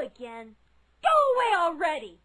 Again? Go away already!